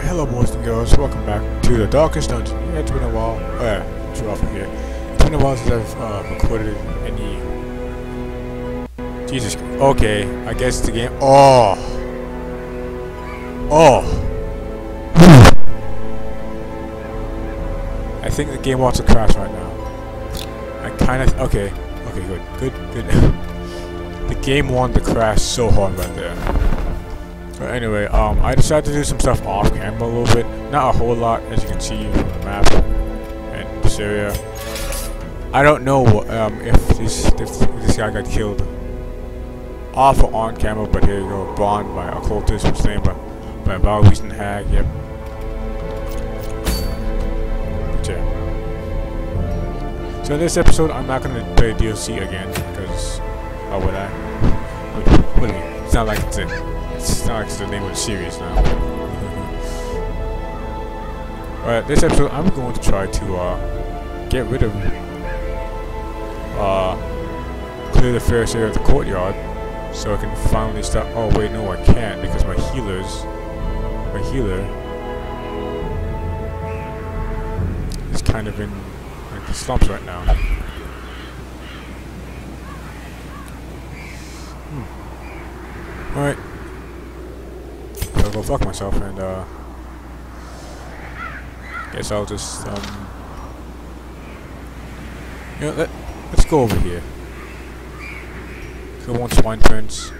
Hello boys and girls, welcome back to the Darkest Dungeon. Yeah, it's been a while. Oh yeah, it's rough here. It's been a while since I've uh, recorded any... Jesus, okay, I guess the game... Oh! Oh! I think the game wants to crash right now. I kinda... Okay, okay, good, good, good. the game wanted to crash so hard right there. But anyway, um, I decided to do some stuff off camera a little bit. Not a whole lot, as you can see from the map and this area. I don't know um, if this if this guy got killed off or on camera, but here you go, Bond by occultist, was named by by Valwiesen Hag. Yep. But yeah. So in this episode, I'm not gonna play DLC again because why would I? It's not like it's a not the name of the series now. Alright, this episode I'm going to try to uh, get rid of uh, clear the fairest area of the courtyard so I can finally start oh wait no I can't because my healers my healer is kind of in like the slumps right now. Hmm. Alright I'll go fuck myself and uh guess I'll just um you know let let's go over here. Go on swine turns.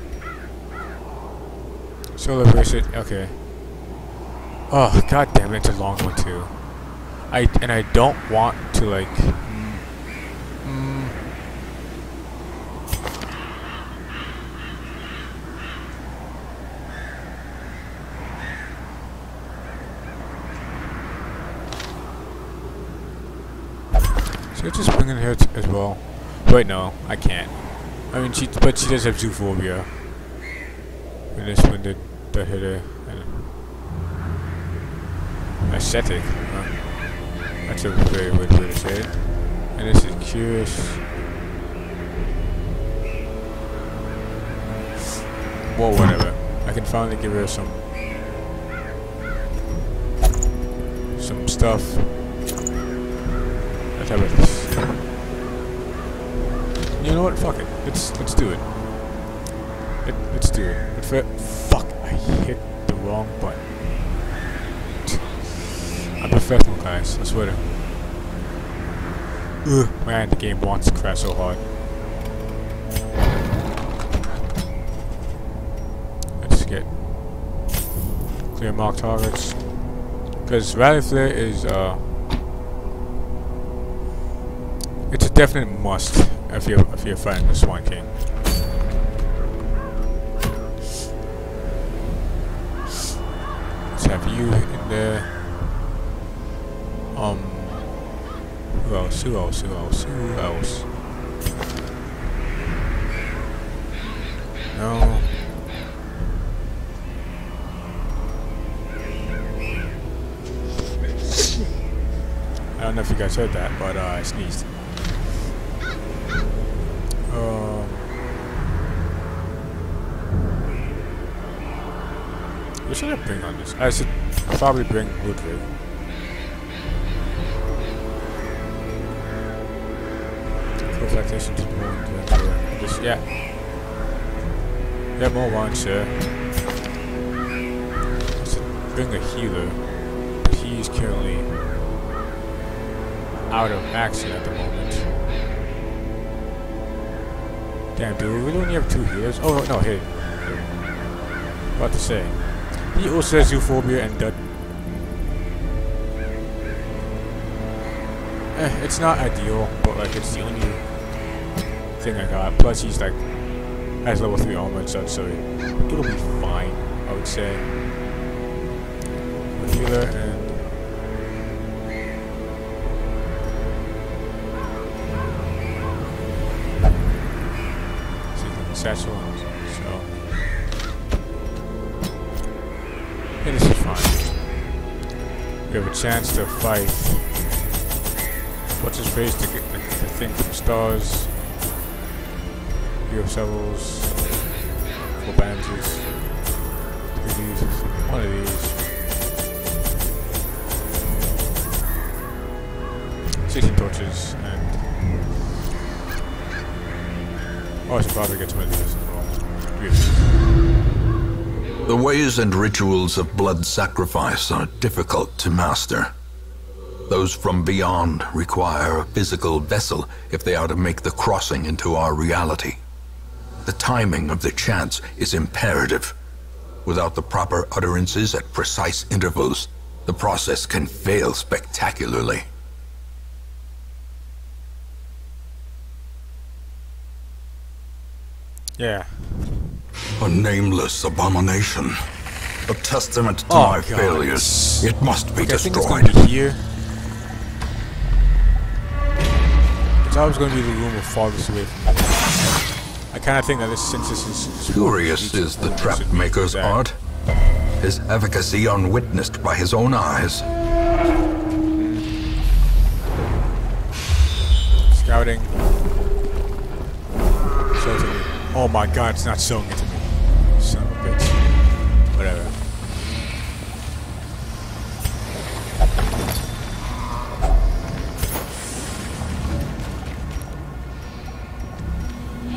Solar bracelet, okay. Oh god damn it, it's a long one too. I and I don't want to like mm, mm, So just bring in here as well. Wait, no, I can't. I mean, she, but she does have zoophobia. And this one did that hit her. Ascetic. Huh? That's a very weird way to say it. And this is curious. Well, whatever. I can finally give her some some stuff. Let's have this. You know what? Fuck it. Let's let's do it. Let, let's do it. For, fuck, I hit the wrong button. I'm professional, guys. I swear to. Ugh, man, the game wants to crash so hard. Let's get clear mark targets. Because Rally Flare is uh it's a definite must if you're if you're fighting the Swine King. Let's have you in there. Um who else? Who else? Who else? Who else? No. I don't know if you guys heard that, but uh, I sneezed. Um, what should I bring on this? I should probably bring Ludwig. Reflectation to the just, yeah. Yeah, more wine, sir. I should bring a healer. He's currently out of action at the moment. Damn, dude, we only have two healers? Oh, no, hey. About to say. He also has Zoophobia and Dud. Eh, it's not ideal, but like, it's the only thing I got. Plus, he's like, has level 3 armor and such, so it'll be fine, I would say. A healer and We have a chance to fight. What's his face to get the, thing from stars? You have several or bandages. These, one of these. 16 torches and... Oh, I should probably get some of these as well. The ways and rituals of blood sacrifice are difficult to master. Those from beyond require a physical vessel if they are to make the crossing into our reality. The timing of the chants is imperative. Without the proper utterances at precise intervals, the process can fail spectacularly. Yeah. A nameless abomination. A testament to Oh, my God. failures. It must be Okay, I think it's destroyed. gonna be here. It's always gonna be the room of farthest away from me. I kind of think that this, since this is Curious is the trap maker's art. His efficacy unwitnessed by his own eyes. Scouting. Show it to me. Oh my god, it's not showing it to me. Whatever.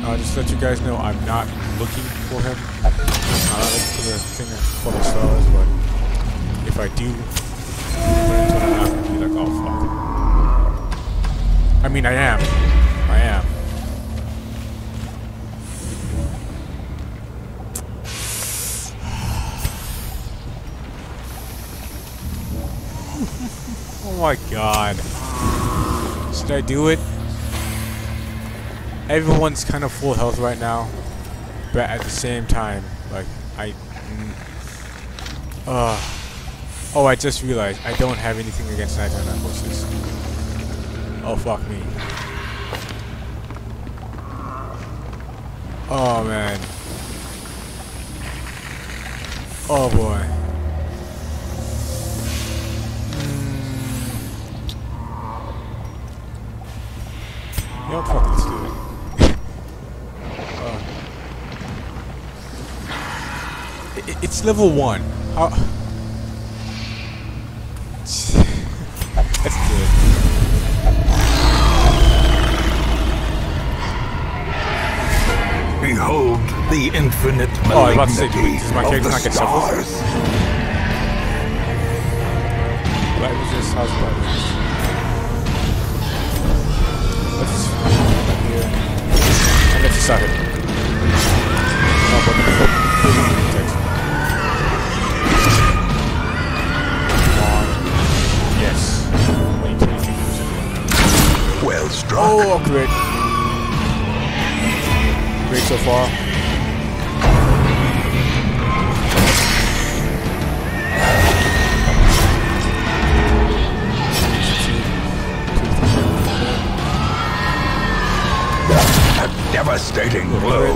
Uh, just let you guys know, I'm not looking for him. I'm not looking for the thing that the stars, but if I do I'm like, oh fuck. I mean, I am. My god. Should I do it? Everyone's kind of full health right now, but at the same time, like, I. Mm, uh, oh, I just realized I don't have anything against nighttime horses. Oh, fuck me. Oh, man. Oh, boy. Fuck, do it. Uh. I- i- it's level one. How? Let's do it. Behold the infinite Oh, I was about to say, malignity does my of the stars. That was just how's on. Yes. 22%. Well struck. Oh, great. Great so far. A devastating blow.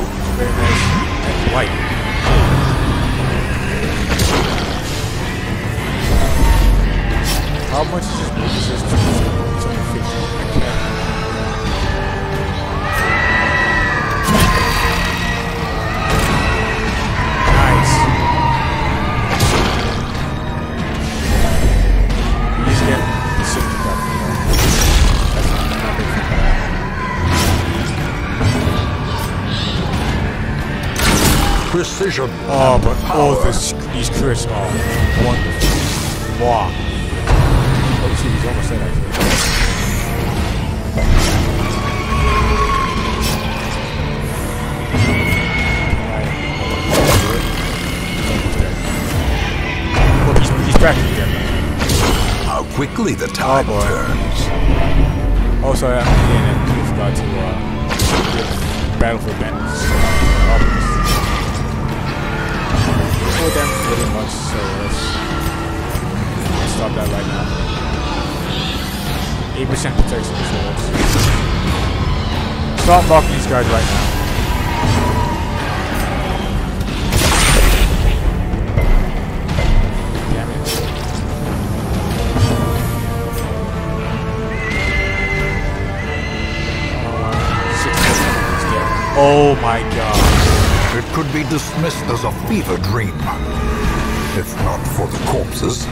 The boy. turns. Also, I'm again, I completely forgot to uh, battle for bandits. Oh, damage pretty much, so let's, let's stop that right now. 8% protection, so let's stop blocking these guys right now. Oh my god. It could be dismissed as a fever dream. If not for the corpses.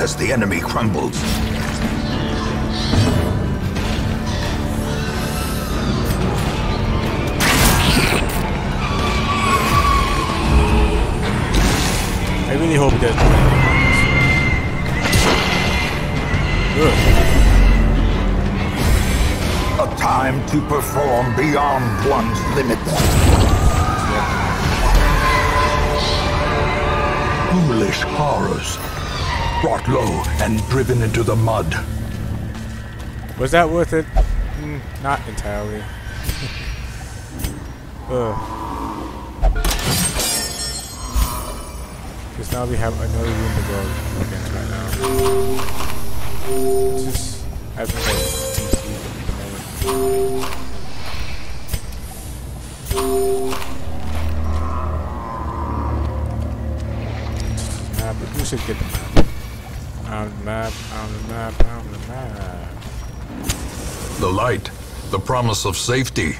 As the enemy crumbles. I really hope he doesn't do anything. Good. A time to perform beyond one's limits. Foolish horrors. Brought low and driven into the mud. Was that worth it? Mm, not entirely. Ugh. Because now we have another room to go against right now. Just having a DC at the should get the map. On the map, on the map, on the map. The light, the promise of safety.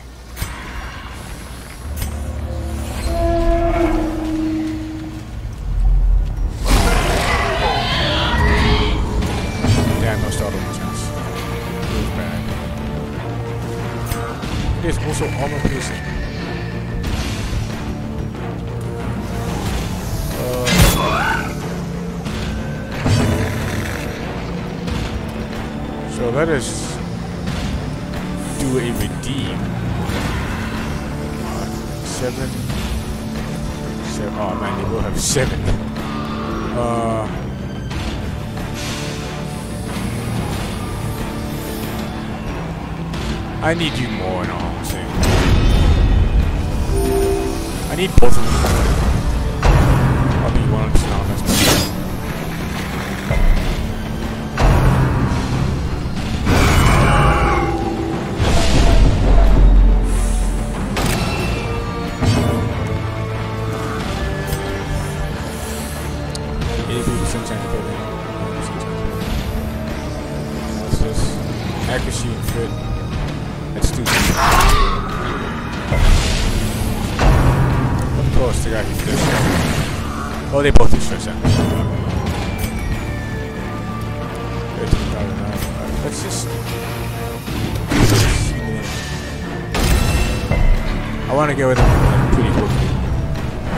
I want to get with him like, pretty quickly.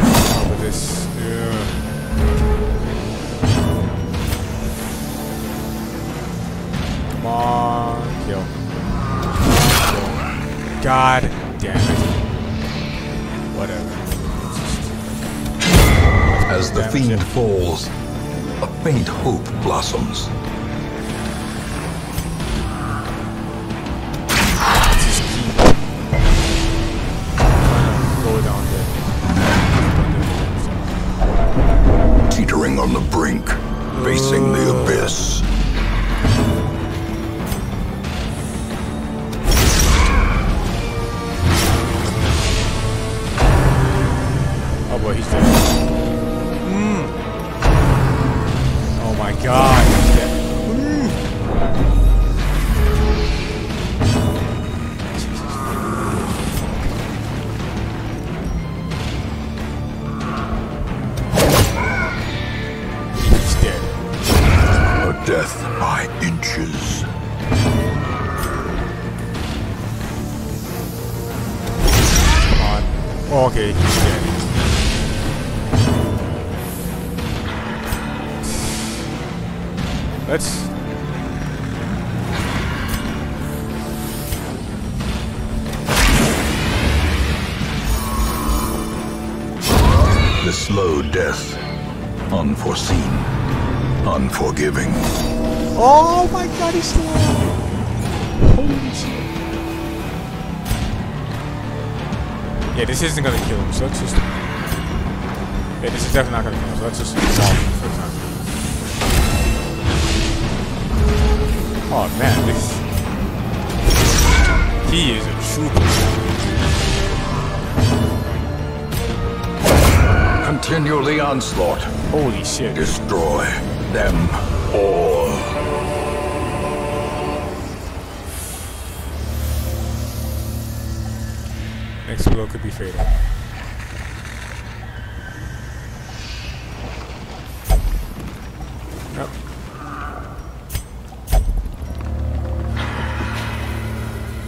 Oh, but this. Yeah. Come on, kill. God damn it. Whatever. As the Damage fiend falls, a faint hope blossoms. Unforeseen. Unforgiving. Oh my god, he's still alive. Holy shit. Yeah, this isn't gonna kill him, so let's just. Yeah, this is definitely not gonna kill him, so let's just solve him for time. Oh man, this. He is a trooper. Continue the onslaught. Holy shit. Destroy them all. Next blow could be fatal. Nope.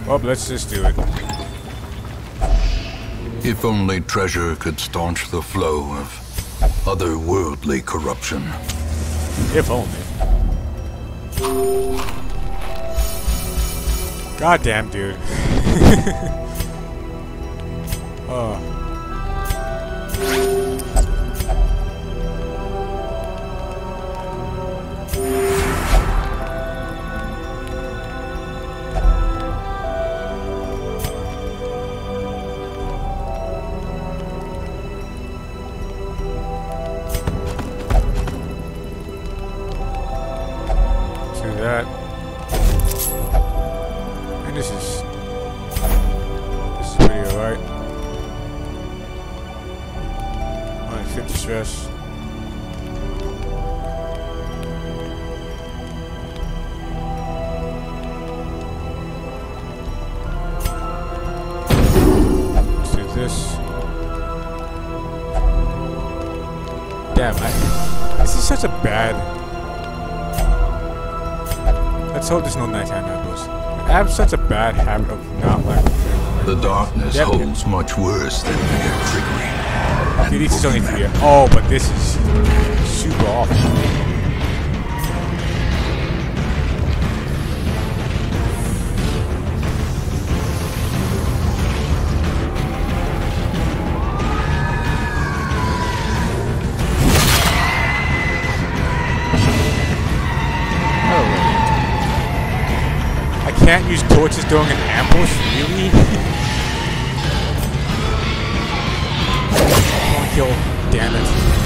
Well, let's just do it. If only treasure could staunch the flow of otherworldly corruption. If only. Goddamn, dude. oh. 56. Let's do this. Damn, I, this is such a bad... Let's hope there's no nighttime apples. I have such a bad habit of not. The darkness holds much worse than the trickery mere trickery. Okay, this is only three. Oh, but this is super awful. I can't use torches during an ambush, really? kill, damn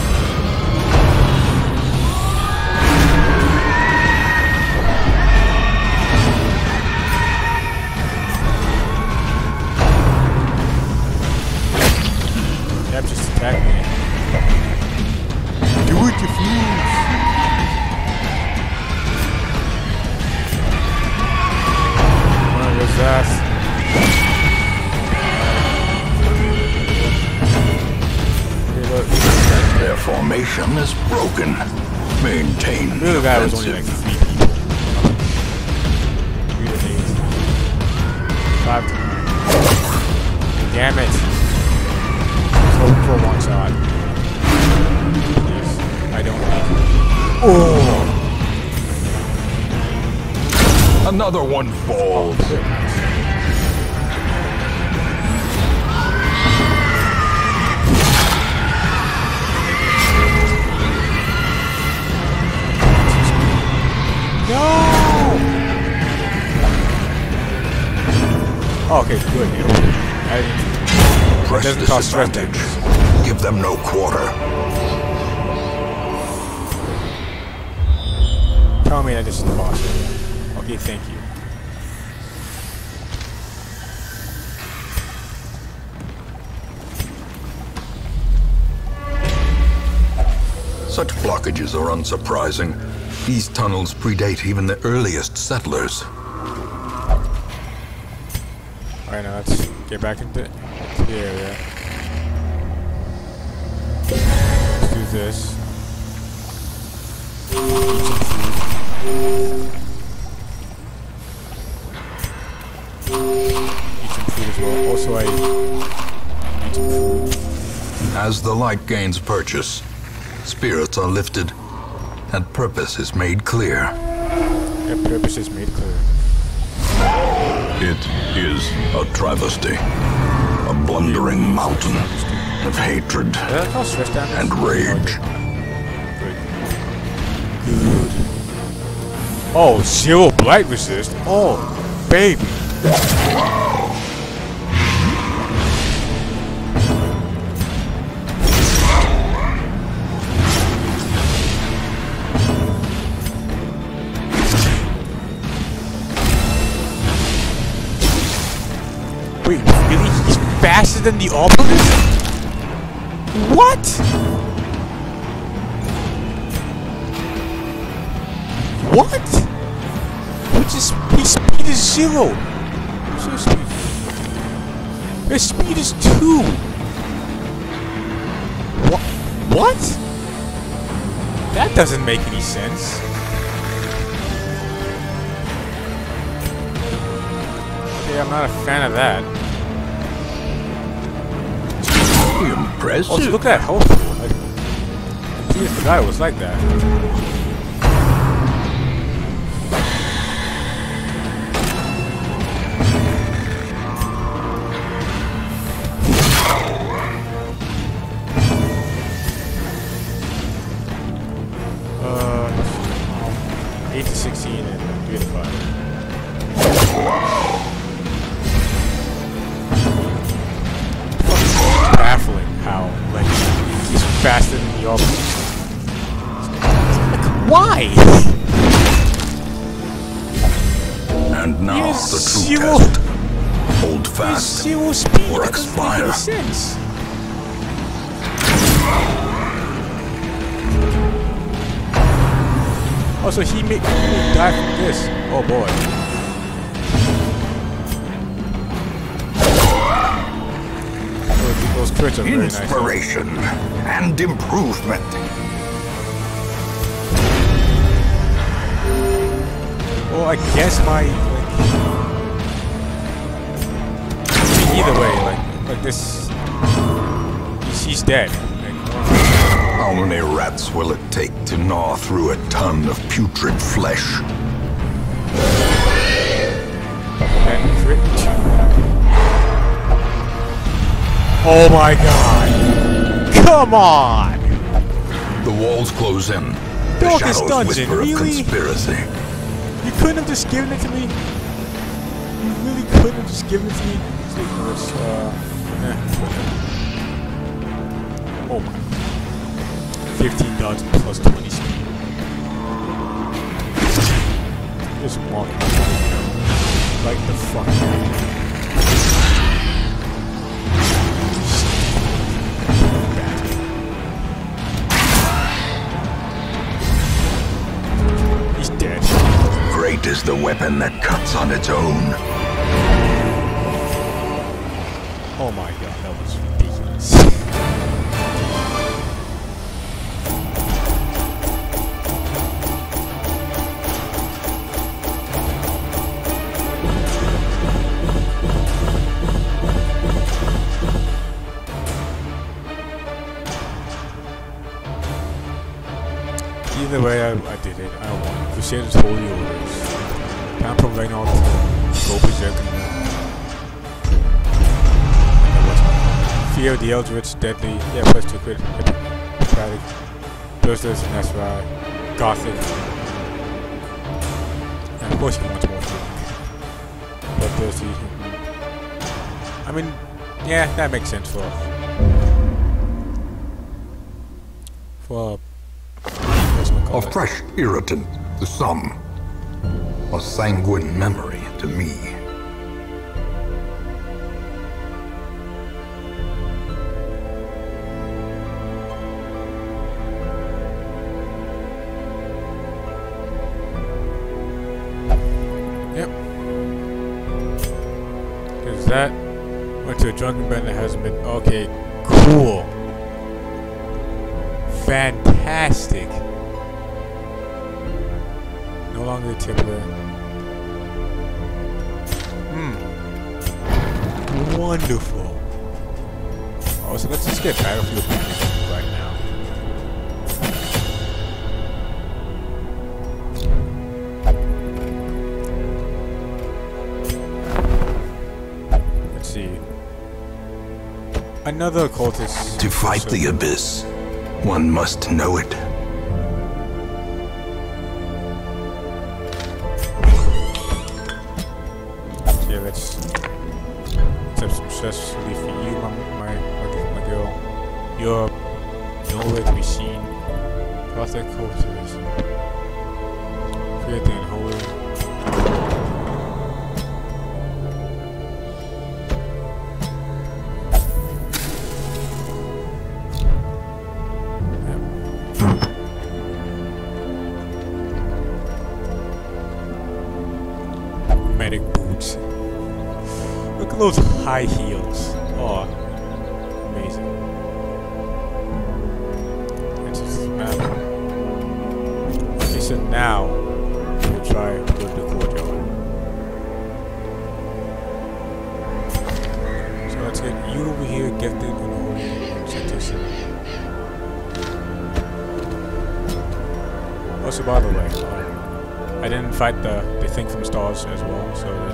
Maintain The other guy was only like three people. Three to eight. Five to Damn it. For one shot. Please. I don't need Oh! Another one falls. No! Oh, okay, good. I, Press doesn't cost stress. Give them no quarter. tell me that this is the boss. Okay, thank you. Such blockages are unsurprising. These tunnels predate even the earliest settlers. Alright, now let's get back into to the area. Let's do this. Eat some food. Eat some food as well. Also, I eat some food. As the light gains purchase, spirits are lifted, and purpose is made clear. Their purpose is made clear. It is a travesty. A blundering mountain of hatred Did that cause stress damage? and rage. Good. Good. Oh, zero blight resist. Oh, baby. Wait, really? He's faster than the Obelisk? What? What? Which is his speed is zero. Speed. His speed is two. What? What? That doesn't make any sense. Okay, I'm not a fan of that. Impressive. Also, look at that health pool. Like, I it was like that. And now Yes, the true test. Hold There's fast. speed. Or That doesn't make any expire. Oh, so he made he die from this. Oh boy. Oh, those crits are very nice. Inspiration and improvement. Oh, I guess my either way, like like this, he's, he's dead. Like, How many rats will it take to gnaw through a ton of putrid flesh? Oh my god! Come on! The walls close in. The Darkest shadows dungeon, whisper really? of conspiracy. You couldn't have just given it to me. You really couldn't have just given it to me. Let's, uh, eh. Oh my. 15 dodge plus 20 speed. Just walk. Like the fuck He's dead. Great is the weapon that cuts on its own. Oh my god, that was ridiculous. Either way, I, I did it. I won. Crusaders Holy Of the Eldritch, Deadly, yeah, plus two crit, Hippocratic, Bloodthirst, Nesrai, Gothic, and of course he wants more healing. Bloodthirsty. I mean, yeah, that makes sense for for A fresh irritant the sum. A sanguine memory to me. Drunken that hasn't been. Okay, Another. To fight the abyss, one must know it. Thing as well, so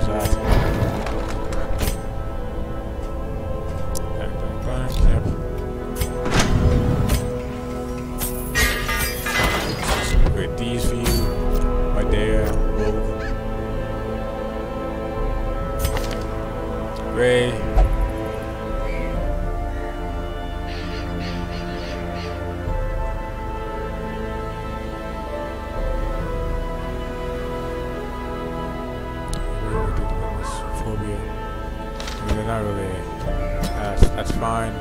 fine.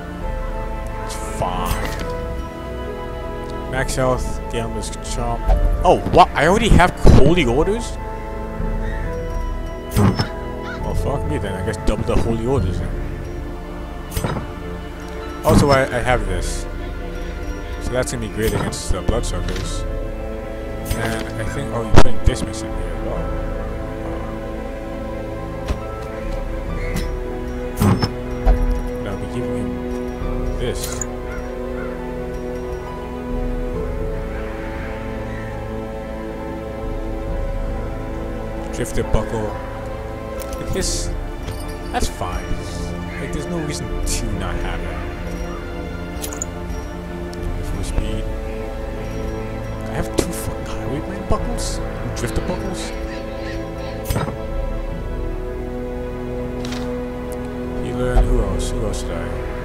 It's fine. Max health, Gambler's Charm. Oh, what? I already have Holy Orders? Well, fuck me then. I guess double the Holy Orders then. Also, I, I have this. So that's gonna be great against the Bloodsuckers. And I think, oh, you're putting Dismiss in here as well. Drifter Buckle. Like this, that's fine. Like there's no reason to not have it. Full speed. I have two fucking highwayman buckles? Drifter buckles? Healer and who else? Who else should I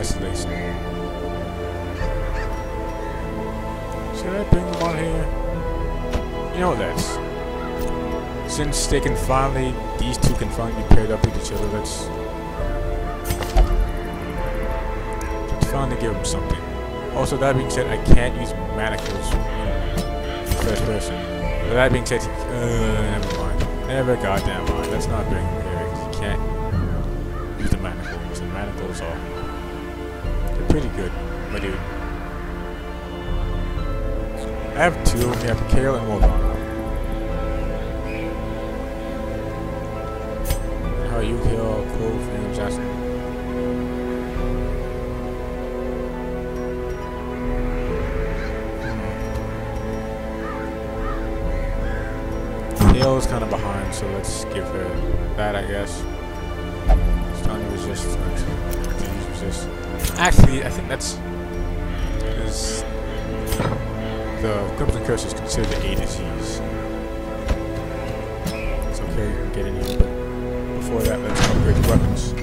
isolation. Should I bring them on here? You know that's since they can finally these two can finally be paired up with each other, let's let's finally give them something. Also that being said, I can't use manacles in first person. But that being said, uh, never mind. Never goddamn mind. Let's not bring here. You can't use the manacles. The manacles they're pretty good, my dude. I have two We have Kale and. And how are you kill Clove and. Kale is kind of behind, so let's give her that, I guess. Stunning resist, disease resist. Actually, I think that's is the Crimson Curse is considered a disease. It's okay, you can get before that, let's upgrade the weapons.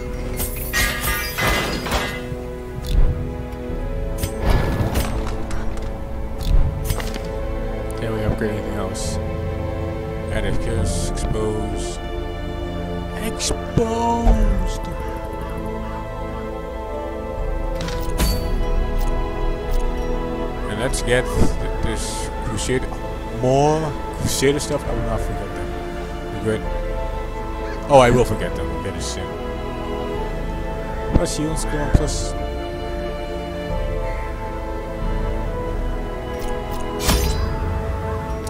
Get this Crusade, more Crusader stuff. I will not forget them. Good. Oh, I will forget them. Get it soon. Plus healing skill, plus.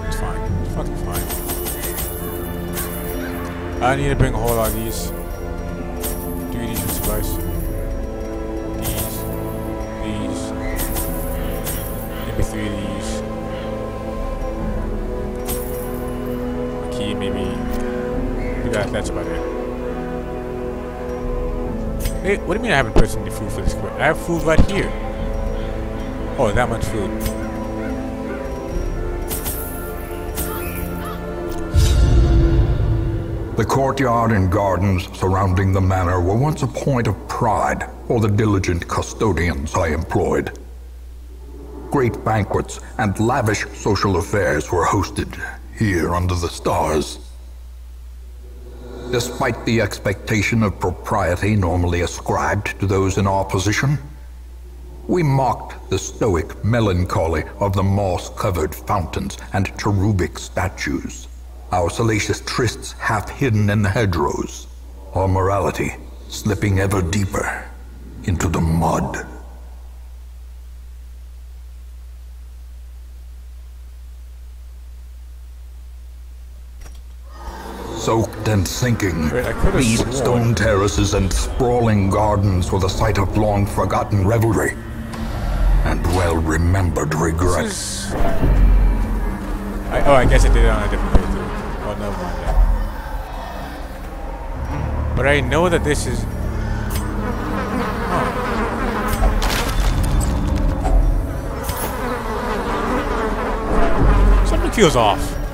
It's fine. It's fucking fine. I need to bring a whole lot of these. Three of these would suffice. That, that's about it. Hey, what do you mean I haven't purchased any food for this quest? I have food right here. Oh, that much food. The courtyard and gardens surrounding the manor were once a point of pride for the diligent custodians I employed. Great banquets and lavish social affairs were hosted here under the stars. Despite the expectation of propriety normally ascribed to those in our position, we mocked the stoic melancholy of the moss-covered fountains and cherubic statues, our salacious trysts half hidden in the hedgerows, our morality slipping ever deeper into the mud. Soaked and sinking. Wait, These sworn- stone terraces and sprawling gardens were the site of long forgotten revelry and well remembered regrets. Is... I, oh, I guess I did it on a different playthrough. Oh, never mind that. But I know that this is... Huh. Something feels off.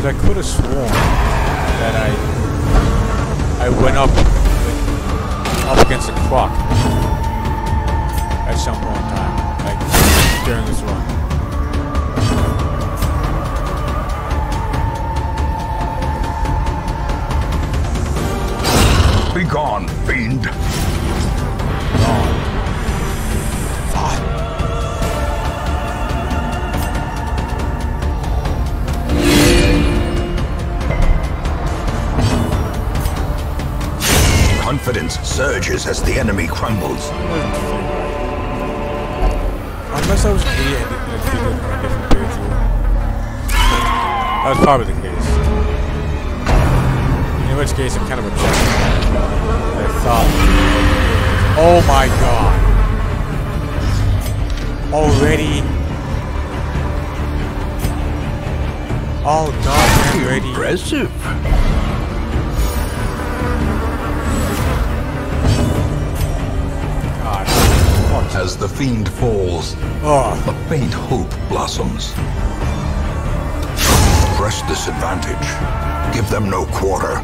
Because I could have sworn that I I went up up against a clock at some point in time, like during this run. Be gone, fiend. Confidence surges as the enemy crumbles. Doesn't feel right. Unless I was really a, in a different, a playthrough. That was probably the case. In which case, I'm kind of objecting. I thought. Oh my god. Already. Oh, goddamn ready. Impressive. As the fiend falls, Oh. a faint hope blossoms. Press this advantage. Give them no quarter.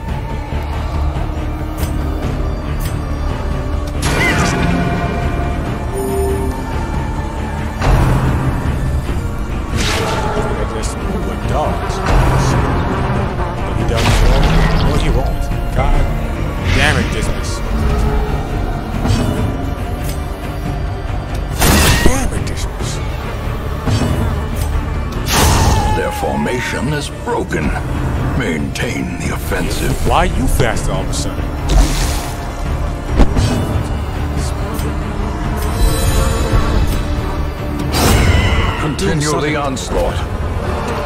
Onslaught.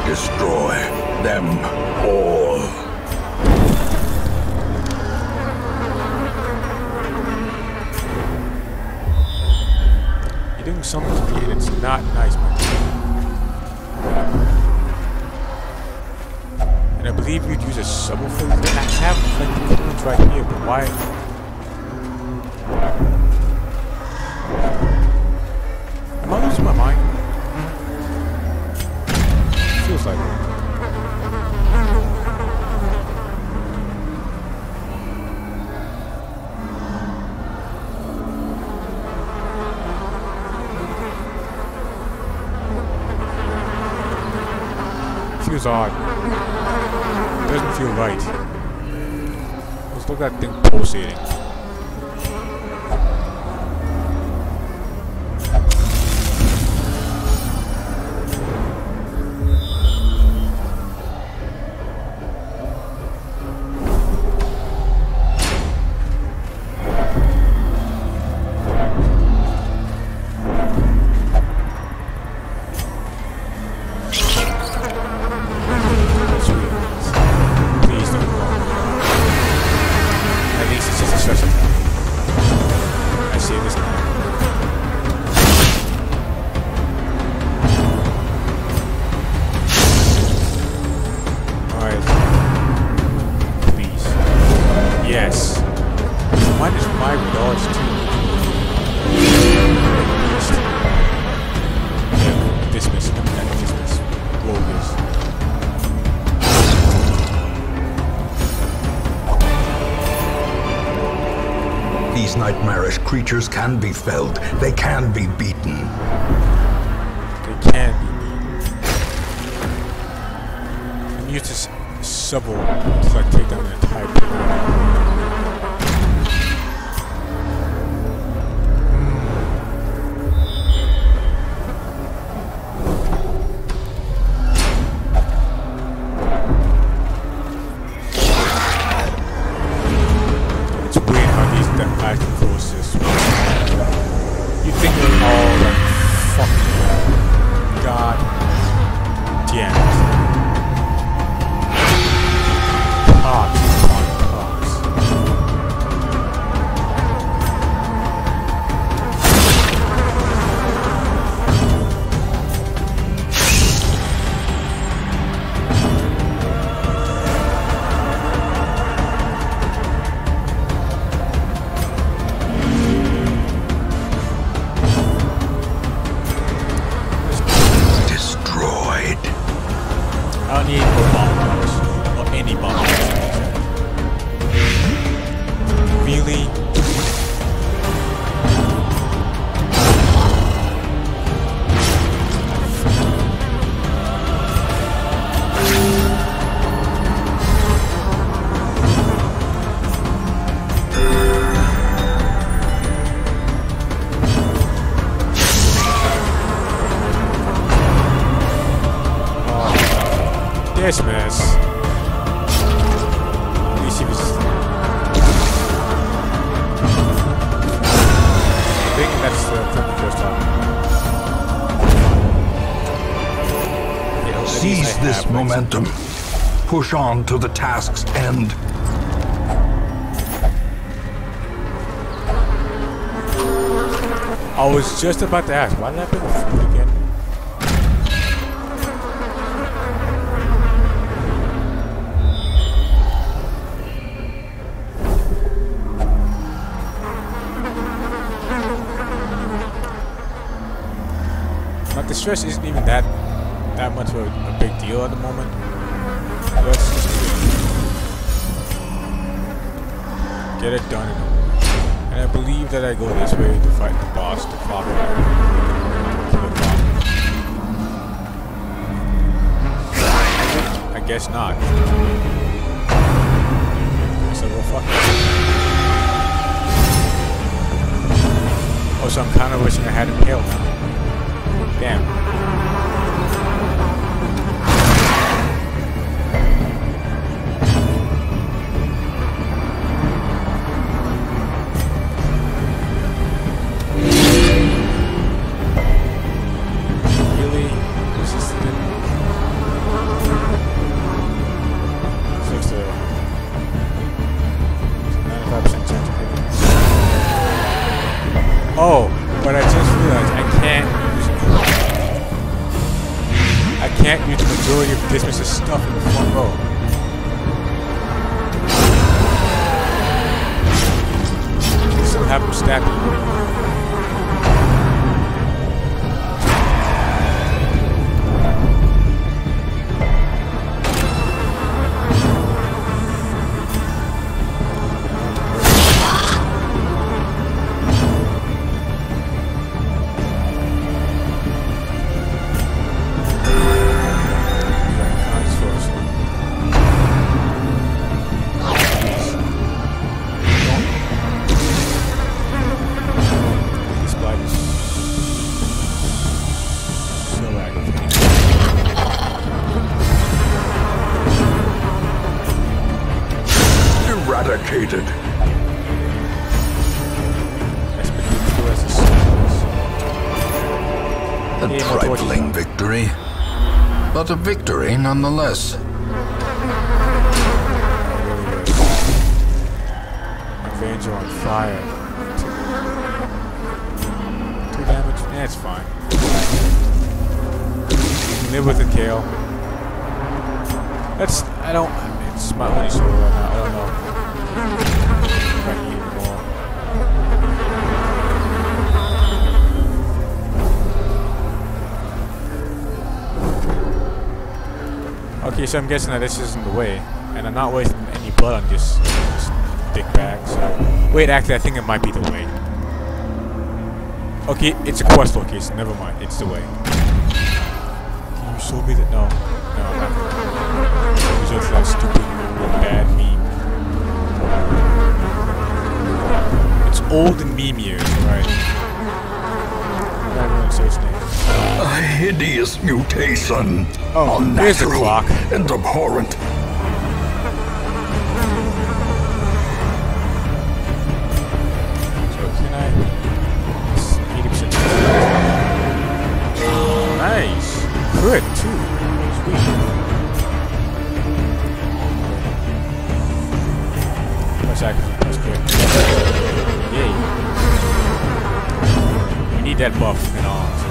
Destroy them Feels odd. Doesn't feel right. Let's look at that thing pulsating. Creatures can be felled. They can be beaten. They can be beaten. And use this subtle to like take down an Push on to the task's end. I was just about to ask, why did I the food again? But the stress isn't even that that much of a big deal at the moment. Get it done. And I believe that I go this way to fight the boss the clock. I guess not. So go fuck it. Also, I'm kind of wishing I had impaled now. Damn. Eradicated. That's been useful as a service. A Yeah, more towards trifling victory. But a victory nonetheless. My veins are on fire. Two damage? Yeah, it's fine. You can live with it, Kale. That's. I don't. It's my only sword right now. I don't know. Okay, so I'm guessing that this isn't the way, and I'm not wasting any blood on this, this dick bag. So, wait, actually, I think it might be the way. Okay, it's a quest location. Never mind, it's the way. Can you show me that? No, no, not. gonna. Resort that stupid bad meme. Old meme years, right? I'm not gonna say its name. A hideous mutation. Oh, Unnatural clock. And abhorrent. So can that buff and all.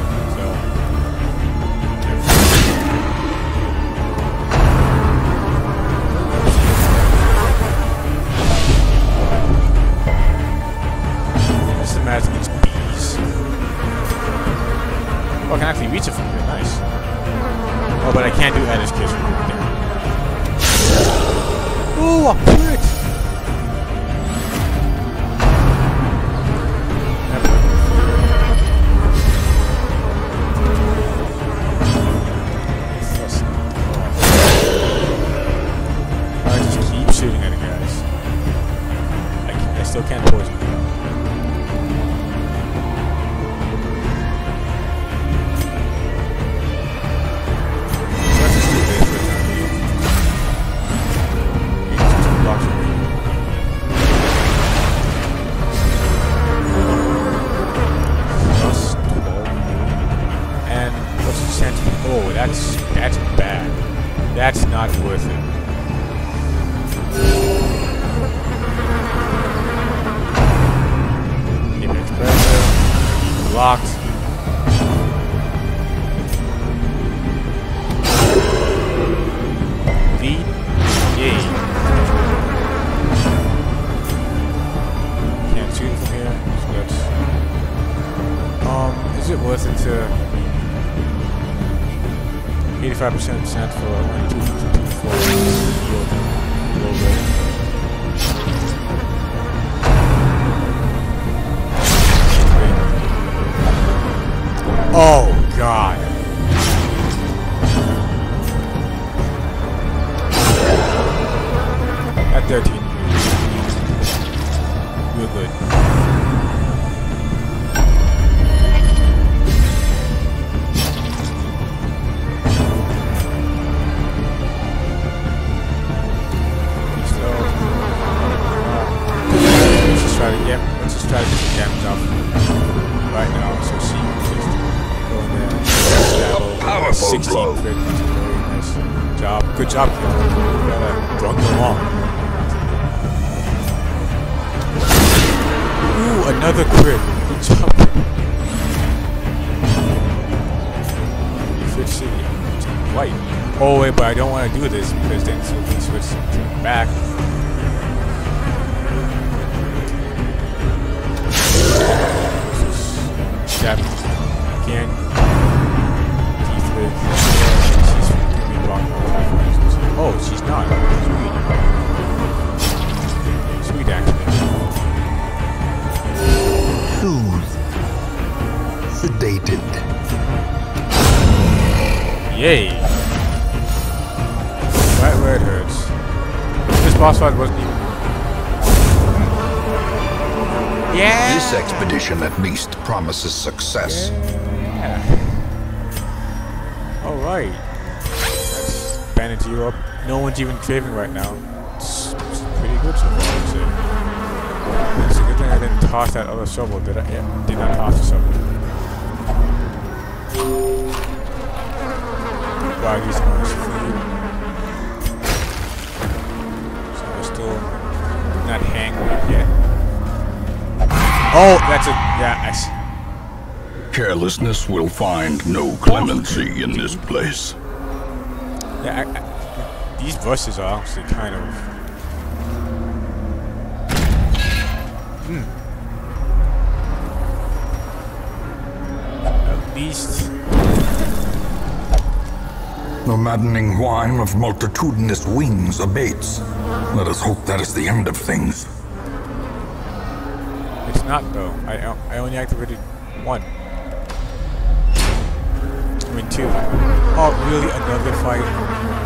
Least promises success. Alright. Let's bandage you up. No one's even craving right now. It's, it's pretty good so far, I would say. It's a good thing I didn't toss that other shovel, did I? Yeah, did not toss the shovel. Wow, these ones free. So we're still not hangry yet. Oh, that's a yeah. I s- Carelessness will find no clemency in this place. Yeah, I, I, these verses are actually kind of. Hmm. At least. The maddening whine of multitudinous wings abates. Let us hope that is the end of things. Not though. I I only activated one. I mean two. Oh, really? Another fight?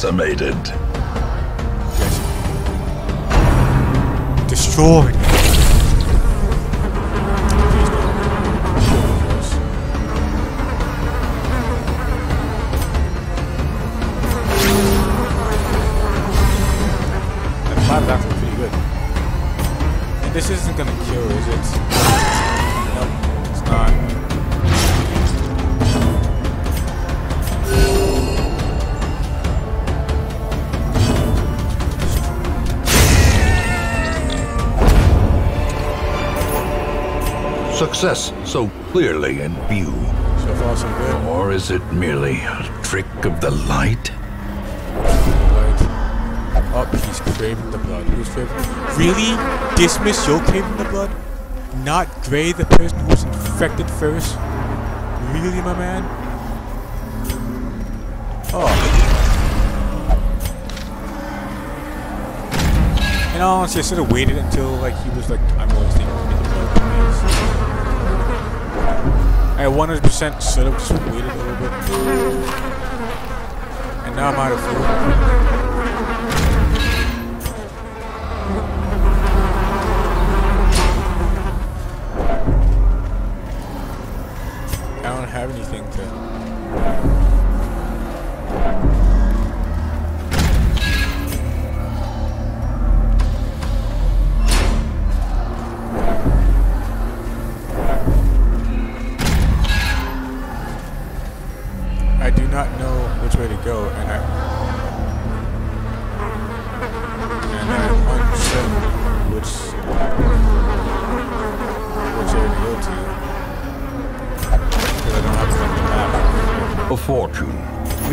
Decimated. Destroyed. Success so clearly in view. So far, so good. Or is it merely a trick of the light? Right. Oh, he's craving the blood. Who's craving? Really? Dismiss your craving the blood? Not Gray, the person who was infected first? Really, my man? Oh. And honestly, I should have waited until like he was like, I'm always thinking I 100% should have just waited a little bit. And now I'm out of food.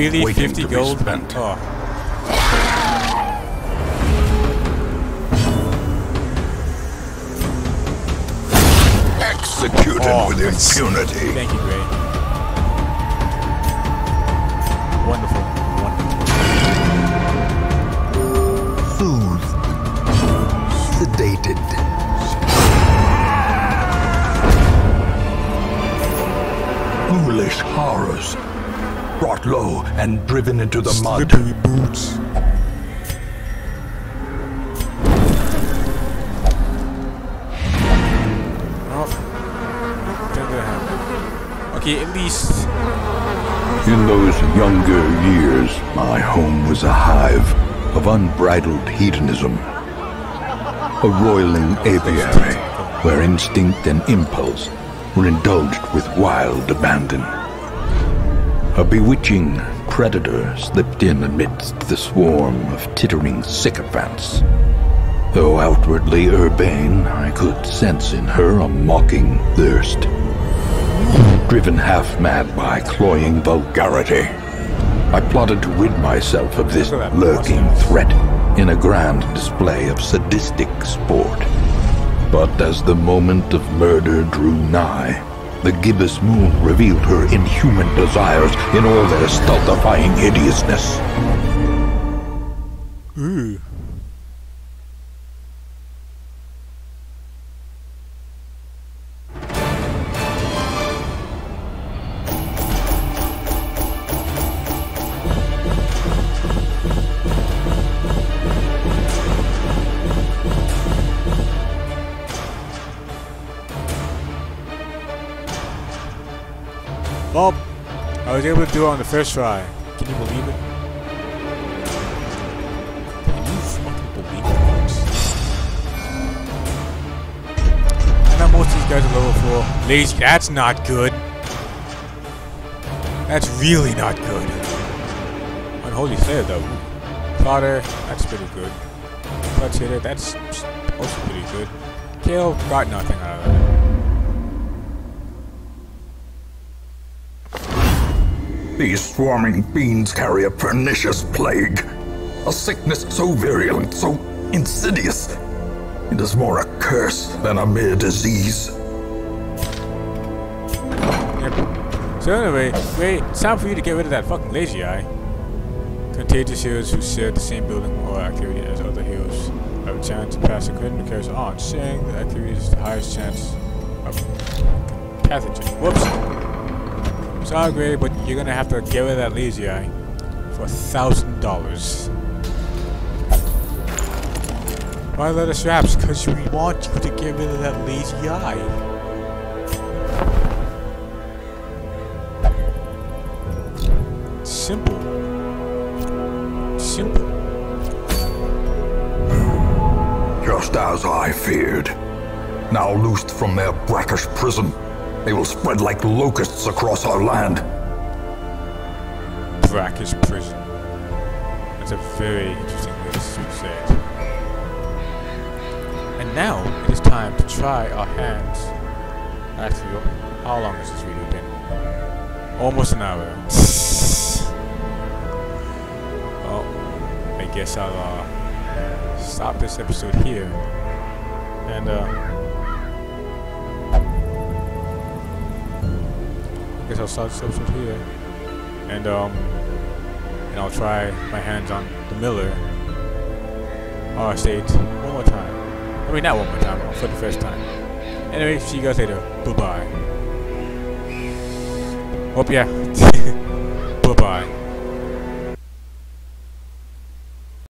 Really, Waiting 50 gold? spent. Oh. Executed Oh, with impunity. Thank you, Gray. Low and driven into the mud. Slippery boots. Oh. Didn't gonna happen. Okay, at least In those younger years, my home was a hive of unbridled hedonism. A roiling apiary where instinct and impulse were indulged with wild abandon. A bewitching predator slipped in amidst the swarm of tittering sycophants. Though outwardly urbane, I could sense in her a mocking thirst driven half mad by cloying vulgarity. I plotted to rid myself of this lurking threat in a grand display of sadistic sport. But as the moment of murder drew nigh, the gibbous moon revealed her inhuman desires in all their stultifying hideousness. Ooh. Do it on the first try. Can you believe it? Can you fucking believe it? folks? I know most of these guys are level 4. Lazy, that's not good. That's really not good. Unholy Slayer though. Plotter, that's pretty good. Clutch Hitter, that's also pretty good. Kale got nothing out of that. These swarming fiends carry a pernicious plague. A sickness so virulent, so insidious. It is more a curse than a mere disease. Yep. So anyway, wait, it's time for you to get rid of that fucking lazy eye. Contagious heroes who share the same building or activity as other heroes have a chance to pass the critical carries on, saying the activity is the highest chance of pathogen. Whoops. Sorry, Gray, but you're gonna have to give of that lazy eye. for a thousand dollars. Why leather straps? Because we want you to rid of that lazy eye. Simple. Simple. Just as I feared. Now loosed from their brackish prison, they will spread like locusts across our land. Brackish prison. That's a very interesting way to say it. And now it is time to try our hands. Actually, how long has this video been? Almost an hour. well, I guess I'll uh, stop this episode here. And uh, guess I'll stop this episode here. And um, and I'll try my hands on the Miller R State one more time. I mean, not one more time, for the first time. Anyway, see you guys later. Bye bye. Hope yeah. bye bye.